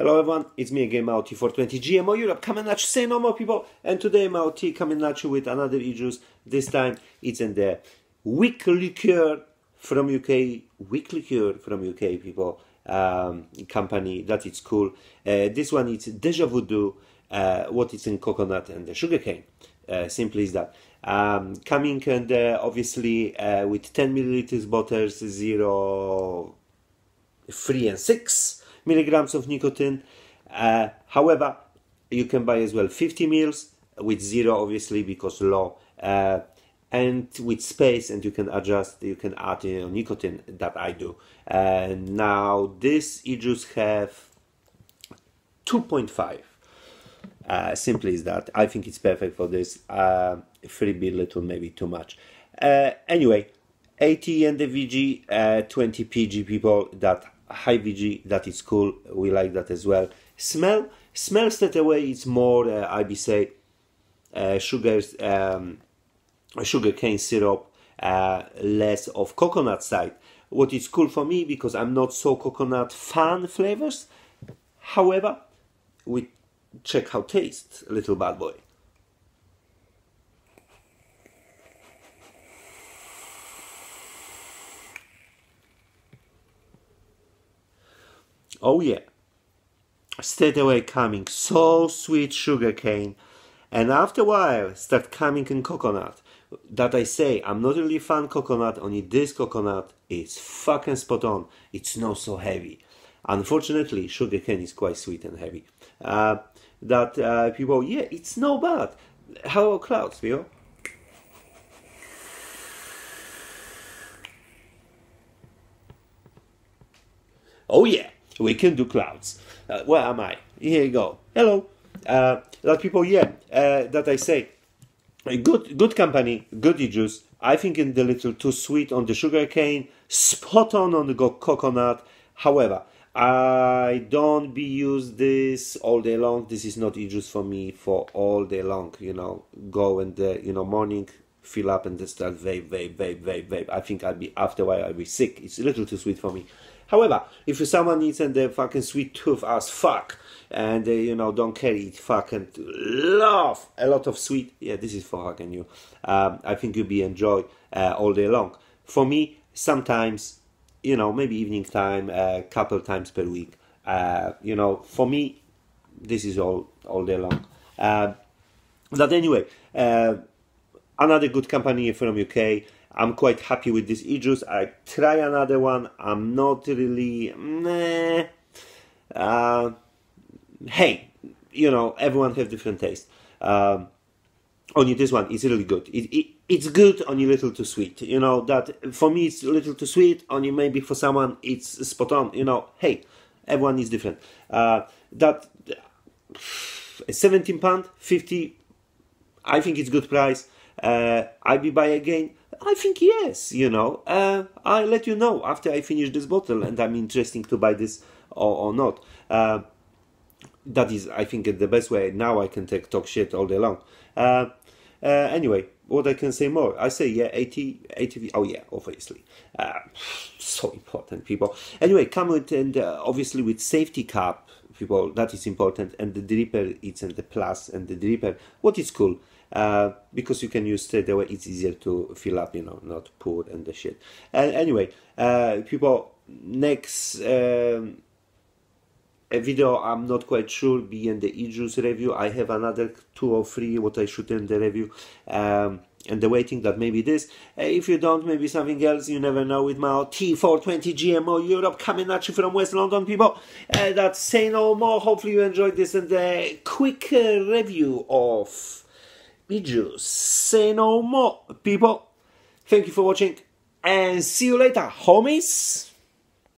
Hello everyone, it's me again, Mao T420 GMO Europe, coming at you, say no more people. And today Mao coming at you with another e-juice. This time it's in the Wick Liquor from UK, Wick Liquor from UK people, um, company, that it's cool. Uh, this one is Deja Voodoo, uh, what is in coconut and the sugarcane. Uh, simply is that. Um, coming and uh, obviously uh, with 10 milliliters bottles, 0, 3 and 6 milligrams of nicotine. Uh, however, you can buy as well 50 mils with zero, obviously, because low. Uh, and with space, and you can adjust, you can add you know, nicotine that I do. Uh, now, this e-juice have 2.5. Uh, simply is that. I think it's perfect for this. Uh, 3 be little, maybe too much. Uh, anyway, 80 and the VG, uh, 20 PG people that high VG, that is cool. We like that as well. Smell, smell straight away. It's more, uh, I be say, uh, sugars, um, sugar cane syrup, uh, less of coconut side. What is cool for me because I'm not so coconut fan flavors. However, we check how taste little bad boy. Oh yeah. Straight away coming so sweet sugar cane and after a while start coming in coconut. That I say I'm not really fan coconut, only this coconut is fucking spot on. It's not so heavy. Unfortunately, sugar cane is quite sweet and heavy. Uh, that uh, people, yeah, it's no bad. How about clouds, Theo? Oh yeah we can do clouds. Uh, where am I? Here you go. Hello. Uh, that people, yeah, uh, that I say, good, good company, good juice. I think in the little too sweet on the sugar cane, spot on on the coconut. However, I don't be use this all day long. This is not juice for me for all day long. You know, go and the you know morning fill up and start vape, vape, vape, vape, vape. I think I'll be after a while I'll be sick. It's a little too sweet for me. However, if someone needs and they fucking sweet tooth as fuck and they, you know, don't carry it fucking love a lot of sweet, yeah, this is for fucking you. Um, I think you'll be enjoy uh, all day long. For me, sometimes, you know, maybe evening time, a uh, couple times per week. Uh, you know, for me, this is all all day long. Uh, but anyway, uh, another good company from UK. I'm quite happy with this e-juice. I try another one. I'm not really. Uh, hey, you know, everyone have different taste. Um, only this one is really good. It, it, it's good, only little too sweet. You know that for me it's a little too sweet. Only maybe for someone it's spot on. You know, hey, everyone is different. Uh, that 17 pound 50. I think it's good price. Uh, I be buy again. I think yes, you know. Uh, I'll let you know after I finish this bottle and I'm interesting to buy this or, or not. Uh, that is, I think, the best way. Now I can take talk shit all day long. Uh, uh anyway, what I can say more? I say, yeah, 80, 80, oh yeah, obviously. Uh, so important, people. Anyway, come with, and uh, obviously with safety cap, people, that is important. And the dripper, it's in the plus and the dripper. What is cool? Uh, because you can use straight away it's easier to fill up you know not pour and the shit. And anyway uh, people next um, a video I'm not quite sure be in the e-juice review. I have another two or three what I should in the review. Um, and the waiting that maybe this. Uh, if you don't maybe something else. You never know with my T420 GMO Europe coming at you from West London people. Uh, that say no more. Hopefully you enjoyed this and the quick uh, review of Bijou. Say no more, people. Thank you for watching and see you later, homies.